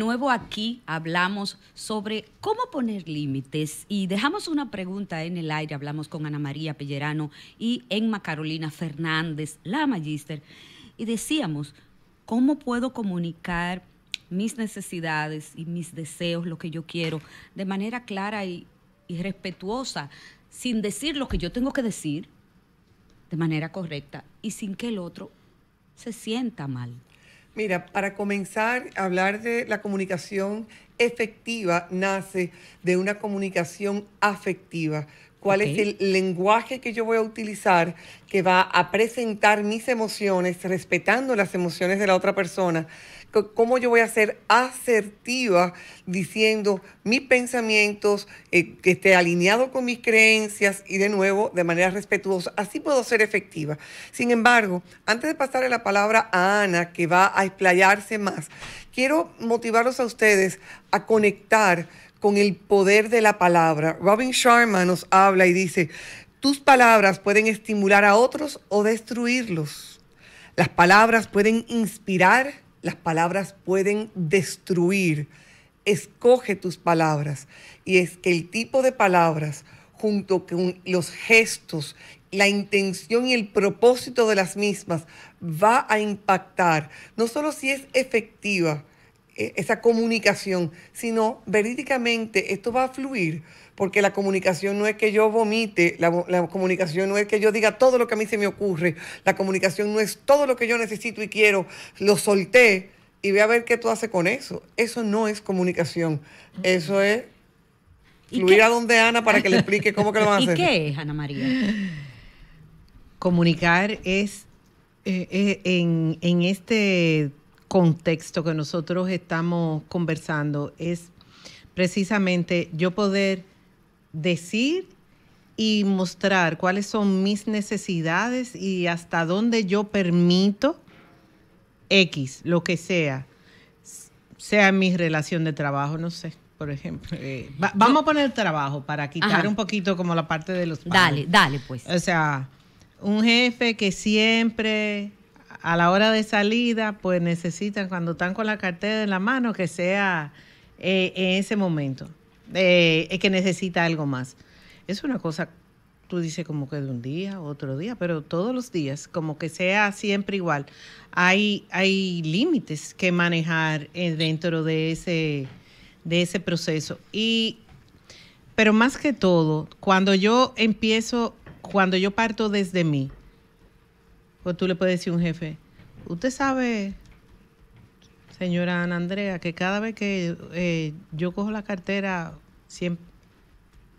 Nuevo aquí hablamos sobre cómo poner límites y dejamos una pregunta en el aire. Hablamos con Ana María Pellerano y Emma Carolina Fernández, la magíster, y decíamos, ¿cómo puedo comunicar mis necesidades y mis deseos, lo que yo quiero, de manera clara y, y respetuosa, sin decir lo que yo tengo que decir de manera correcta y sin que el otro se sienta mal? Mira, para comenzar a hablar de la comunicación efectiva, nace de una comunicación afectiva. ¿Cuál es el lenguaje que yo voy a utilizar que va a presentar mis emociones, respetando las emociones de la otra persona? Cómo yo voy a ser asertiva diciendo mis pensamientos, eh, que esté alineado con mis creencias y de nuevo de manera respetuosa. Así puedo ser efectiva. Sin embargo, antes de pasarle la palabra a Ana, que va a explayarse más, quiero motivarlos a ustedes a conectar con el poder de la palabra. Robin Sharma nos habla y dice, tus palabras pueden estimular a otros o destruirlos. Las palabras pueden inspirar las palabras pueden destruir. Escoge tus palabras. Y es que el tipo de palabras, junto con los gestos, la intención y el propósito de las mismas, va a impactar, no solo si es efectiva eh, esa comunicación, sino verídicamente esto va a fluir porque la comunicación no es que yo vomite, la, comunicación no es que yo diga todo lo que a mí se me ocurre, la comunicación no es todo lo que yo necesito y quiero, lo solté y ve a ver qué tú haces con eso. Eso no es comunicación, eso es fluir a donde Ana para que le explique cómo que lo van a hacer. ¿Y qué es, Ana María? Comunicar es eh, eh, en, en este contexto que nosotros estamos conversando, es precisamente yo poder decir y mostrar cuáles son mis necesidades y hasta dónde yo permito X, lo que sea, sea mi relación de trabajo, no sé, por ejemplo. Eh, vamos a poner trabajo para quitar un poquito como la parte de los padres. Dale, dale, pues. O sea, un jefe que siempre a la hora de salida, pues necesitan cuando están con la cartera en la mano que sea eh, en ese momento eh, es que necesita algo más. Es una cosa, tú dices como que de un día, otro día, pero todos los días, como que sea siempre igual. Hay, hay límites que manejar eh, dentro de ese, de ese proceso. Y, pero más que todo, cuando yo empiezo, cuando yo parto desde mí, pues tú le puedes decir a un jefe, usted sabe señora Ana Andrea, que cada vez que eh, yo cojo la cartera, siempre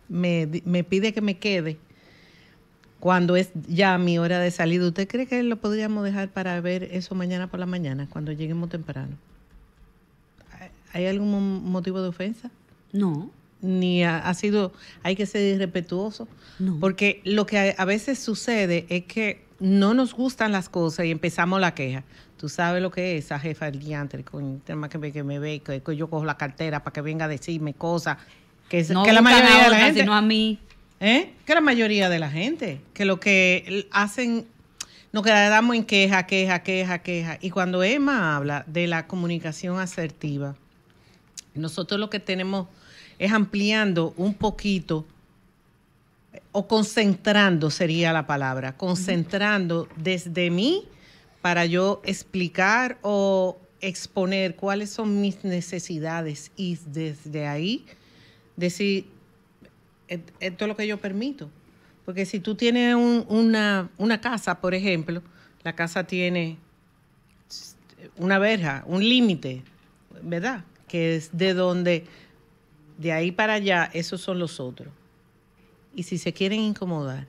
me, pide que me quede cuando es ya mi hora de salida. ¿Usted cree que lo podríamos dejar para ver eso mañana por la mañana, cuando lleguemos temprano? ¿Hay algún motivo de ofensa? No. Ni ha, sido, hay que ser irrespetuoso. No. Porque lo que a veces sucede es que no nos gustan las cosas y empezamos la queja. Tú sabes lo que es esa jefa del diantre, con tema que me, que me ve, que, yo cojo la cartera para que venga a decirme cosas. Que, es, que la mayoría de la gente. Sino a mí. ¿eh? Que la mayoría de la gente, que lo que hacen, nos quedamos en queja, queja, queja, queja. Y cuando Emma habla de la comunicación asertiva, nosotros lo que tenemos es ampliando un poquito o concentrando sería la palabra, concentrando desde mí para yo explicar o exponer cuáles son mis necesidades y desde ahí decir, esto es lo que yo permito. Porque si tú tienes una, una casa, por ejemplo, la casa tiene una verja, un límite, ¿verdad? Que es de donde, de ahí para allá, esos son los otros. Y si se quieren incomodar,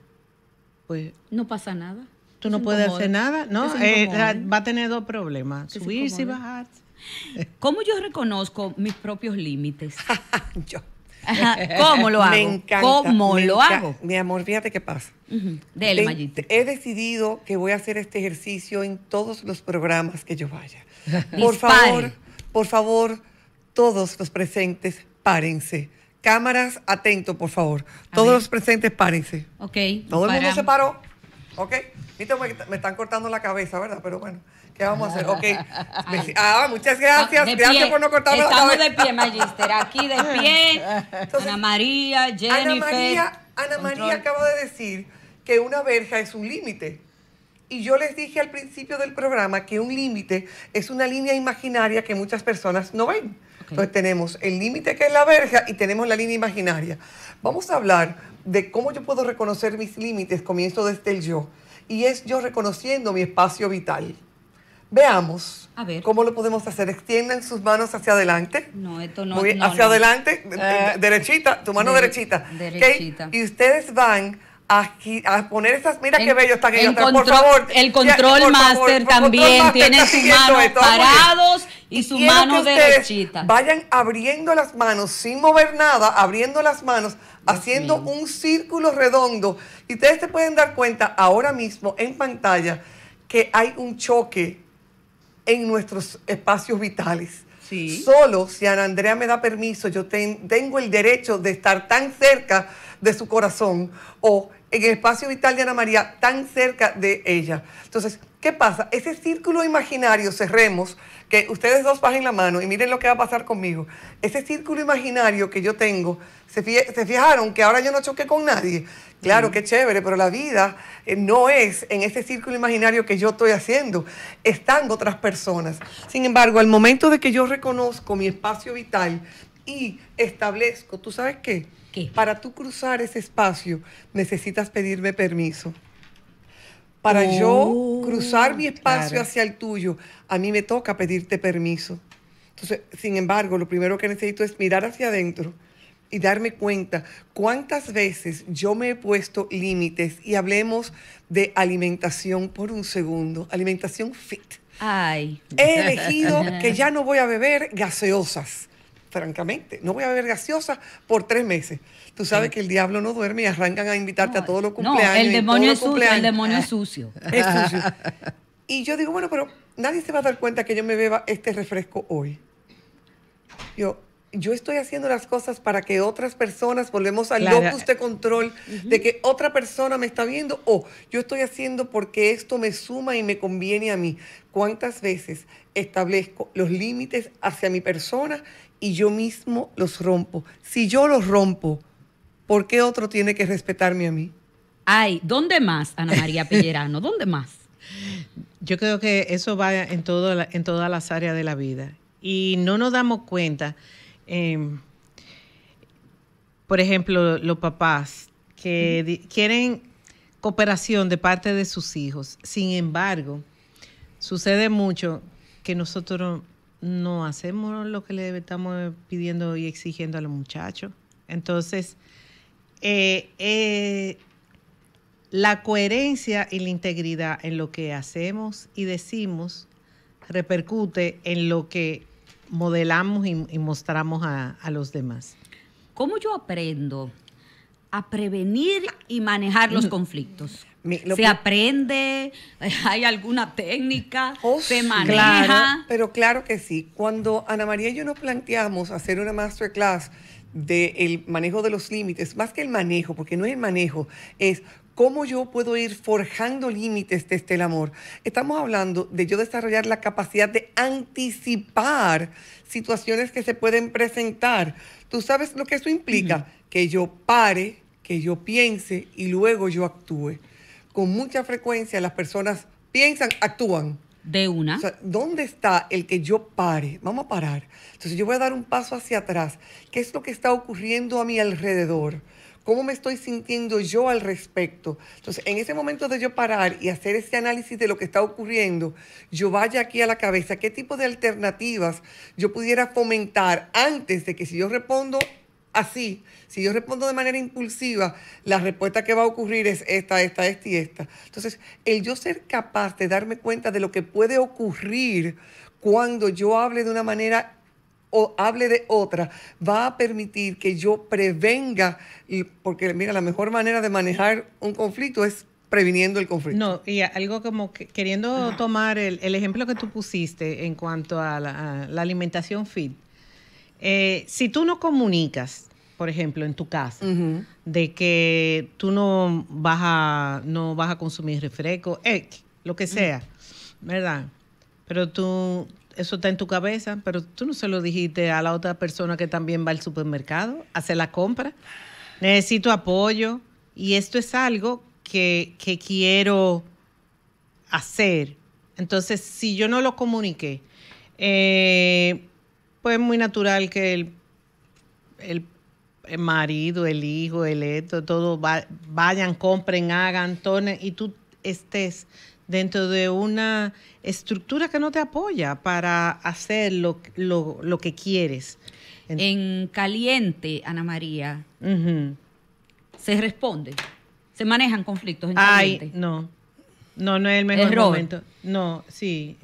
pues... No pasa nada. Tú no puedes hacer nada, ¿no? Eh, va a tener dos problemas, subirse y bajarse. ¿Cómo yo reconozco mis propios límites? yo. ¿Cómo lo hago? Me encanta. ¿Cómo lo hago? Mi amor, fíjate qué pasa. Dele, He decidido que voy a hacer este ejercicio en todos los programas que yo vaya. Por favor, por favor, todos los presentes, párense. Cámaras, atento, por favor. Todos los presentes, párense. Ok. Todo el mundo se paró. ¿Ok? Me, están cortando la cabeza, ¿verdad? Pero bueno, ¿qué vamos a hacer? Ok. Ah, muchas gracias. Gracias por no cortarme la cabeza. Estamos de pie, Magister. Aquí de pie. Ana María, Jennifer. Ana María, Ana María acaba de decir que una verja es un límite. Y yo les dije al principio del programa que un límite es una línea imaginaria que muchas personas no ven. Entonces tenemos el límite que es la verja y tenemos la línea imaginaria. Vamos a hablar de cómo yo puedo reconocer mis límites, comienzo desde el yo. Y es yo reconociendo mi espacio vital. Veamos cómo lo podemos hacer. Extiendan sus manos hacia adelante. No, esto no. Muy, hacia adelante, eh, derechita, tu mano derechita. Derechita. Y ustedes van a, poner esas, mira qué bello está aquello, por favor. El control master también tiene sus manos parados y, su mano derechita. Vayan abriendo las manos sin mover nada, abriendo las manos, haciendo un círculo redondo. Y ustedes se pueden dar cuenta ahora mismo en pantalla que hay un choque en nuestros espacios vitales. Solo si Ana Andrea me da permiso, yo tengo el derecho de estar tan cerca de su corazón o en el espacio vital de Ana María tan cerca de ella. Entonces, ¿qué pasa? Ese círculo imaginario, cerremos, que ustedes dos bajen la mano y miren lo que va a pasar conmigo. Ese círculo imaginario que yo tengo, ¿se, fijaron que ahora yo no choqué con nadie? Claro, qué chévere, pero la vida eh, no es en ese círculo imaginario que yo estoy haciendo. Están otras personas. Sin embargo, al momento de que yo reconozco mi espacio vital y establezco, ¿tú sabes qué? Para tú cruzar ese espacio necesitas pedirme permiso. Para yo oh, cruzar mi espacio hacia el tuyo, a mí me toca pedirte permiso. Entonces, sin embargo, lo primero que necesito es mirar hacia adentro y darme cuenta cuántas veces yo me he puesto límites y hablemos de alimentación por un segundo, alimentación fit. Ay. He elegido que ya no voy a beber gaseosas francamente. No voy a beber gaseosa por tres meses. Tú sabes que el diablo no duerme y arrancan a invitarte a todos los cumpleaños. No, el demonio es sucio. El demonio es sucio. Es sucio. Y yo digo, bueno, pero nadie se va a dar cuenta que yo me beba este refresco hoy. Yo, yo estoy haciendo las cosas para que otras personas, volvemos al locus de control, de que otra persona me está viendo, o yo estoy haciendo porque esto me suma y me conviene a mí. ¿Cuántas veces establezco los límites hacia mi persona y yo mismo los rompo. Si yo los rompo, ¿por qué otro tiene que respetarme a mí? Ay, ¿dónde más, Ana María Pellerano? ¿Dónde más? Yo creo que eso va en, todo, en todas las áreas de la vida. Y no nos damos cuenta, em, por ejemplo, los papás que quieren cooperación de parte de sus hijos. Sin embargo, sucede mucho que nosotros no hacemos lo que le estamos pidiendo y exigiendo a los muchachos. Entonces, eh, eh, la coherencia y la integridad en lo que hacemos y decimos repercute en lo que modelamos y, mostramos a, a los demás. ¿Cómo yo aprendo a prevenir y manejar los conflictos? se aprende, hay alguna técnica, oh, se maneja. pero claro que sí. Cuando Ana María y yo nos planteamos hacer una masterclass del manejo de los límites, más que el manejo, porque no es el manejo, es cómo yo puedo ir forjando límites desde el amor. Estamos hablando de yo desarrollar la capacidad de anticipar situaciones que se pueden presentar. ¿Tú sabes lo que eso implica? Que yo pare, que yo piense y luego yo actúe con mucha frecuencia las personas piensan, actúan. De una. O sea, ¿dónde está el que yo pare? Vamos a parar. Entonces yo voy a dar un paso hacia atrás. ¿Qué es lo que está ocurriendo a mi alrededor? ¿Cómo me estoy sintiendo yo al respecto? Entonces, en ese momento de yo parar y hacer ese análisis de lo que está ocurriendo, yo vaya aquí a la cabeza, ¿qué tipo de alternativas yo pudiera fomentar antes de que si yo respondo así, si yo respondo de manera impulsiva, la respuesta que va a ocurrir es esta, esta, esta y esta. Entonces, el yo ser capaz de darme cuenta de lo que puede ocurrir cuando yo hable de una manera o hable de otra, va a permitir que yo prevenga, porque mira, la mejor manera de manejar un conflicto es previniendo el conflicto. No, y algo como queriendo tomar el, ejemplo que tú pusiste en cuanto a la, alimentación fit. Eh, si tú no comunicas por ejemplo, en tu casa, de que tú no vas a, no vas a consumir refresco, lo que sea, ¿verdad? Pero tú, eso está en tu cabeza, pero tú no se lo dijiste a la otra persona que también va al supermercado a hacer la compra. Necesito apoyo y esto es algo que, que quiero hacer. Entonces, si yo no lo comuniqué, eh, pues es muy natural que el, el, marido, el hijo, el esto, todo vayan, compren, hagan, tonen, y tú estés dentro de una estructura que no te apoya para hacer lo, lo, que quieres. En caliente, Ana María, se responde, se manejan conflictos en caliente. Ay, no. No, no es el mejor momento. No, sí.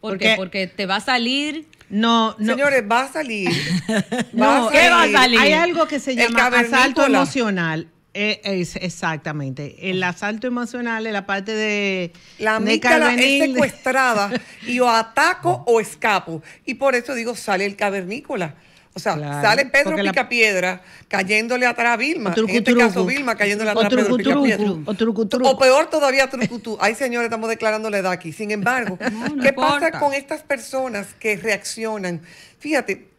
¿Por porque, qué? Porque te va a salir. No, no. Señores, va a salir. no, ¿qué va a salir? Hay algo que se llama asalto emocional. Eh, es, exactamente. El asalto emocional es la parte de. La amígdala es secuestrada y o ataco o escapo. Y por eso digo, sale el cavernícola. O sea, sale Pedro Picapiedra cayéndole atrás a Vilma. en este caso, Vilma cayéndole atrás a Pedro Picapiedra. O, peor todavía, trucutú. Ay, señores, estamos declarando la edad aquí. Sin embargo, ¿qué pasa con estas personas que reaccionan? Fíjate,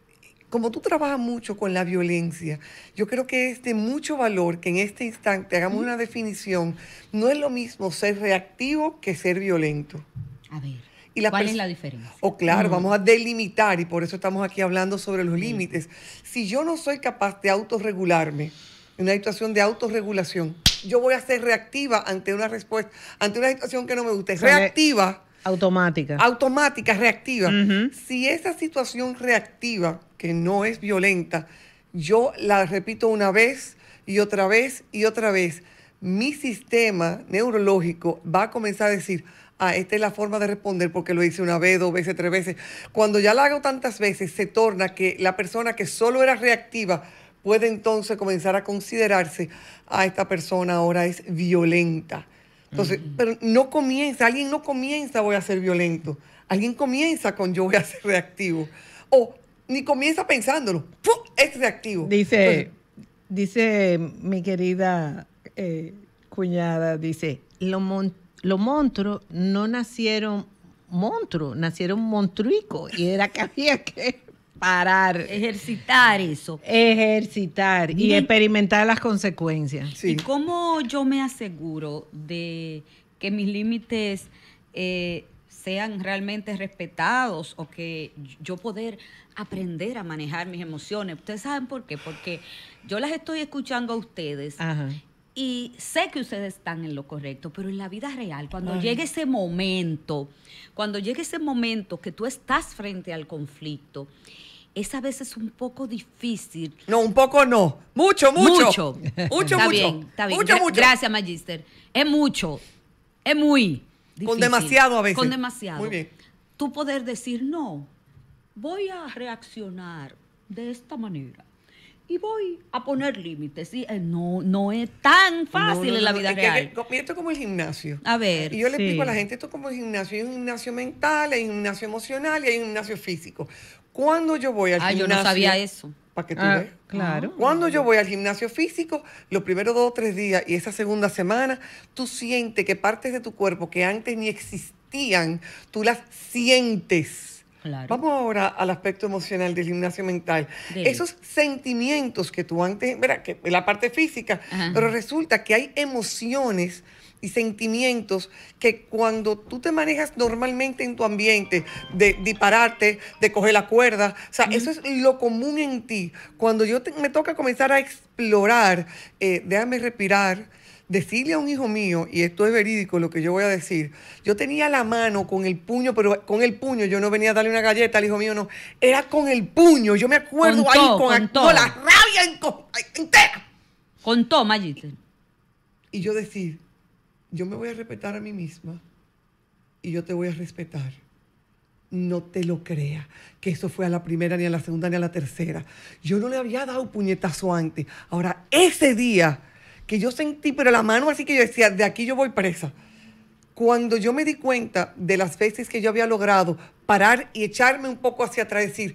como tú trabajas mucho con la violencia, yo creo que es de mucho valor que en este instante hagamos una definición. No es lo mismo ser reactivo que ser violento. A ver. ¿Cuál es la diferencia? O oh, claro, vamos a delimitar y por eso estamos aquí hablando sobre los límites. Si yo no soy capaz de autorregularme, en una situación de autorregulación, yo voy a ser reactiva ante una respuesta, ante una situación que no me guste. Reactiva. Automática. Automática, reactiva. Si esa situación reactiva, que no es violenta, yo la repito una vez y otra vez y otra vez, mi sistema neurológico va a comenzar a decir, ah, esta es la forma de responder porque lo hice una vez, dos veces, tres veces. Cuando ya lo hago tantas veces, se torna que la persona que solo era reactiva puede entonces comenzar a considerarse, a ah, esta persona ahora es violenta. Entonces, pero no comienza, alguien no comienza voy a ser violento. Alguien comienza con yo voy a ser reactivo. O ni comienza pensándolo, es reactivo. Dice, dice mi querida eh, cuñada, dice, lo monté los monstruos no nacieron monstruos, nacieron monstruicos y era que había que parar. Ejercitar eso. Ejercitar y experimentar las consecuencias. ¿Y cómo yo me aseguro de que mis límites eh, sean realmente respetados o que yo poder aprender a manejar mis emociones? Ustedes saben por qué, porque yo las estoy escuchando a ustedes Ajá. Y sé que ustedes están en lo correcto, pero en la vida real, cuando llegue ese momento, cuando llegue ese momento que tú estás frente al conflicto, es a veces un poco difícil. No, un poco no. Mucho, mucho. Mucho. mucho, está Bien, está bien. Mucho, mucho. Gracias, Magister. Es mucho. Es muy difícil. Con demasiado a veces. Con demasiado. Muy bien. Tú poder decir, no, voy a reaccionar de esta manera y voy a poner límites. ¿sí? Eh, no, no es tan fácil en la vida real. esto es como el gimnasio. A ver. Y yo le explico a la gente, esto es como el gimnasio. Hay un gimnasio mental, hay un gimnasio emocional y hay un gimnasio físico. Cuando yo voy al ah, gimnasio... yo no sabía eso. Para que tú ah, veas. Claro. Cuando yo voy al gimnasio físico, los primeros dos o tres días y esa segunda semana, tú sientes que partes de tu cuerpo que antes ni existían, tú las sientes Vamos ahora al aspecto emocional del gimnasio mental. Esos sentimientos que tú antes, verá, que la parte física, pero resulta que hay emociones y sentimientos que cuando tú te manejas normalmente en tu ambiente, de dispararte, de coger la cuerda, o sea, eso es lo común en ti. Cuando yo me toca comenzar a explorar, eh, déjame respirar, decirle a un hijo mío, y esto es verídico lo que yo voy a decir, yo tenía la mano con el puño, pero con el puño yo no venía a darle una galleta al hijo mío, no, era con el puño, yo me acuerdo ahí con, con, la rabia entera. Con todo, Mayite. Y yo decir, yo me voy a respetar a mí misma y yo te voy a respetar. No te lo creas, que eso fue a la primera, ni a la segunda, ni a la tercera. Yo no le había dado puñetazo antes. Ahora, ese día que yo sentí, pero la mano así que yo decía, de aquí yo voy presa. Cuando yo me di cuenta de las veces que yo había logrado parar y echarme un poco hacia atrás, decir,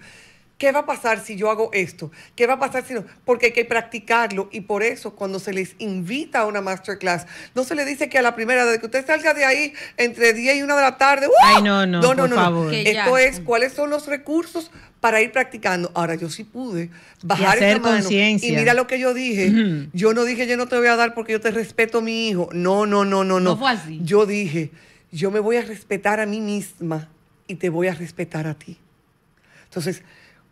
¿qué va a pasar si yo hago esto? ¿Qué va a pasar si no? Porque hay que practicarlo y por eso cuando se les invita a una masterclass, no se le dice que a la primera, desde que usted salga de ahí entre 10 y 1 de la tarde, ¡uh! Ay, no, no, no, no, por no. favor. Que Esto es cuáles son los recursos para ir practicando. Ahora, yo sí pude bajar hacer esa mano conciencia. y mira lo que yo dije. Yo no dije, yo no te voy a dar porque yo te respeto a mi hijo. No, no, no, no, no. No fue así. Yo dije, yo me voy a respetar a mí misma y te voy a respetar a ti. Entonces,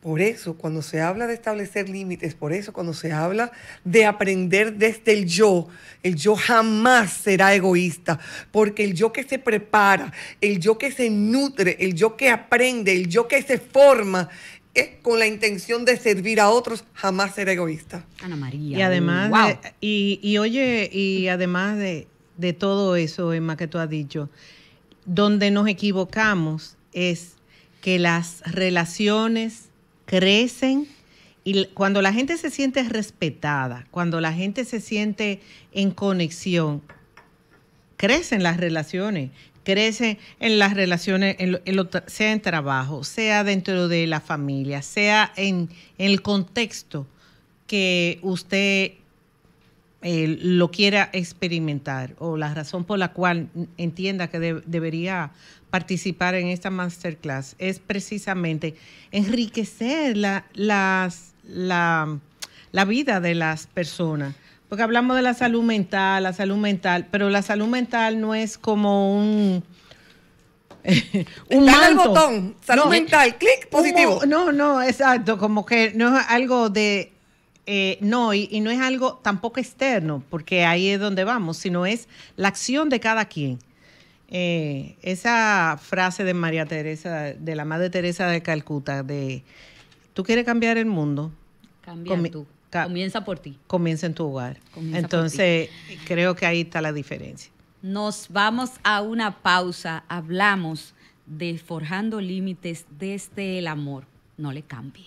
por eso cuando se habla de establecer límites, por eso cuando se habla de aprender desde el yo, el yo jamás será egoísta, porque el yo que se prepara, el yo que se nutre, el yo que aprende, el yo que se forma, es con la intención de servir a otros, jamás será egoísta. Ana María. Y además, wow. de- y, y oye, y además de, de todo eso, Emma, que tú has dicho, donde nos equivocamos es que las relaciones crecen y cuando la gente se siente respetada, cuando la gente se siente en conexión, crecen las relaciones, crecen en las relaciones, sea en trabajo, sea dentro de la familia, sea en el contexto que usted eh, lo quiera experimentar o la razón por la cual entienda que de- debería participar en esta masterclass es precisamente enriquecer la, las, la, la vida de las personas. Porque hablamos de la salud mental, la salud mental, pero la salud mental no es como un... un Dale manto. botón, salud No, mental, clic, positivo. No, no, exacto, como que no es algo de, eh, no, y, y no es algo tampoco externo, porque ahí es donde vamos, sino es la acción de cada quien. Eh, esa frase de María Teresa, de la Madre Teresa de Calcuta, de, tú quieres cambiar el mundo, Cambia comi- tú. ca- Comienza por ti. comienza en tu hogar. Comienza Entonces, creo que ahí está la diferencia. Nos vamos a una pausa. Hablamos de forjando límites desde el amor. No le cambie.